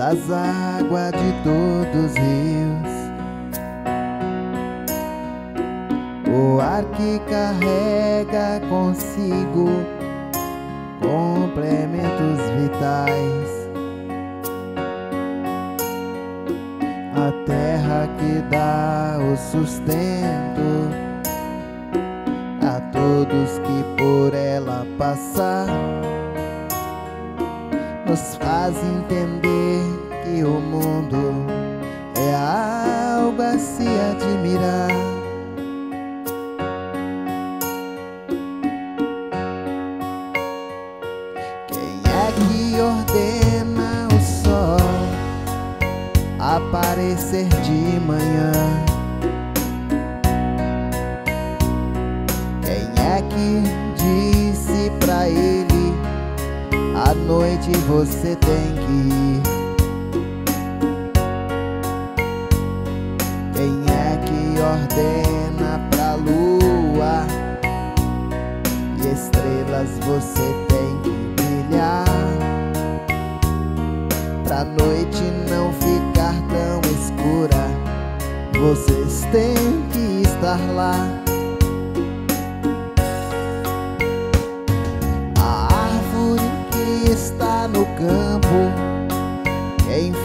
das águas de todos os rios. O ar que carrega consigo complementos vitais. A terra que dá o sustento a todos que por ela passar nos faz entender que o mundo é algo a se admirar. Quem é que ordena o sol aparecer de manhã? Quem é que disse pra ele? À noite você tem que ir. Quem é que ordena pra lua e estrelas você tem que brilhar? Pra noite não ficar tão escura, vocês têm que estar lá.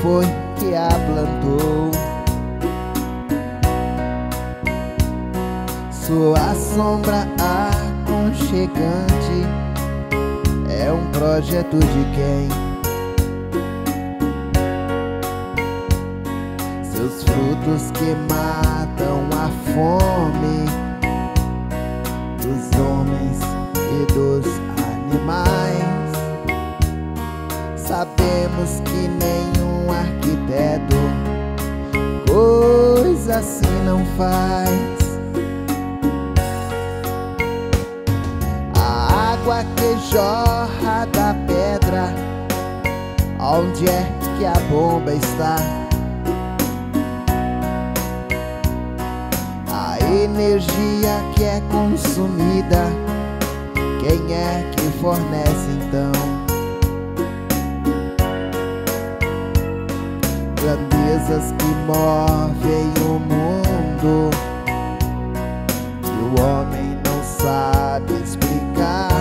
Foi que a plantou? Sua sombra aconchegante é um projeto de quem? Seus frutos que matam a fome dos homens e dos animais. Sabemos que nenhum arquiteto coisa assim não faz. A água que jorra da pedra, onde é que a bomba está? A energia que é consumida, quem é que fornece então? Grandezas que movem o mundo que o homem não sabe explicar.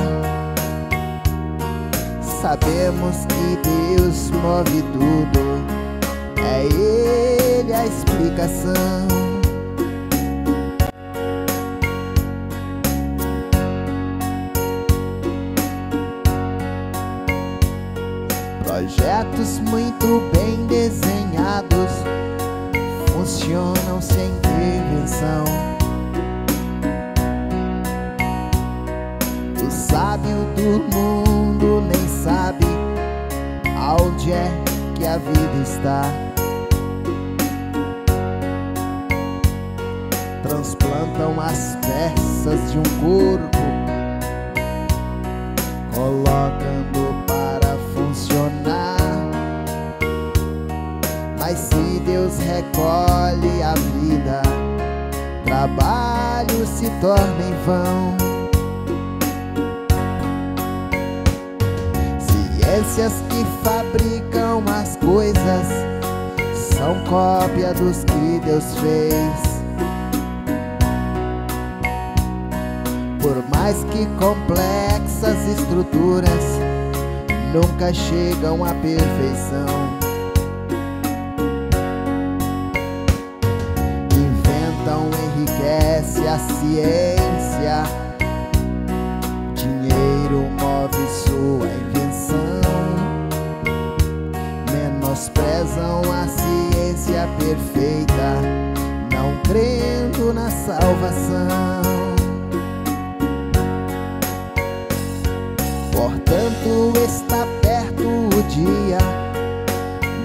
Sabemos que Deus move tudo, é Ele a explicação. Projetos muito bem desenhados funcionam sem intervenção. O sábio do mundo nem sabe aonde é que a vida está. Transplantam as peças de um corpo, colocando Mas se Deus recolhe a vida, trabalho se torna em vão. Ciências que fabricam as coisas são cópia dos que Deus fez. Por mais que complexas estruturas nunca chegam à perfeição. Enriquece a ciência. Dinheiro move sua invenção. Menosprezam a ciência perfeita, não crendo na salvação. Portanto, está perto o dia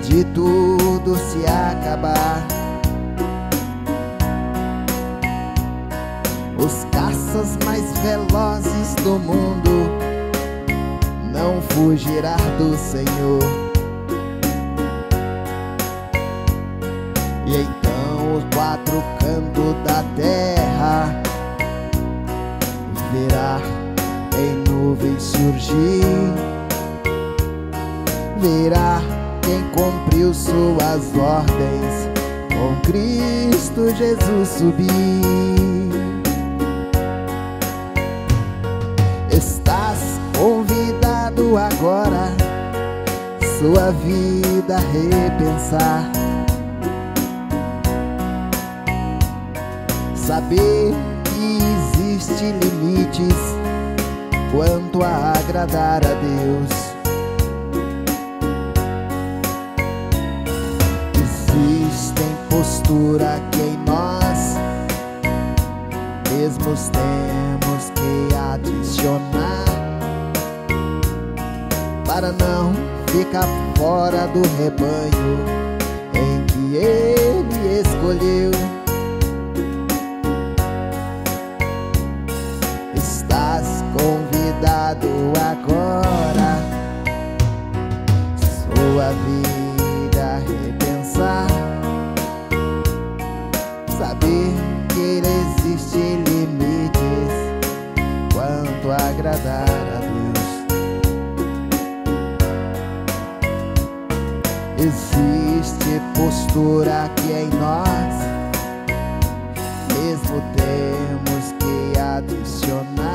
de tudo se acabar. Os caças mais velozes do mundo não fugirá do Senhor. E então os quatro cantos da terra verá em nuvens surgir, verá quem cumpriu suas ordens, com Cristo Jesus subir. Estás convidado agora, sua vida a repensar. Saber que existe limites quanto a agradar a Deus. Para não ficar fora do rebanho em que Ele escolheu. Estás convidado agora, sua vida repensar, saber que existem limites quanto agradar mistura aqui é em nós, mesmo temos que adicionar.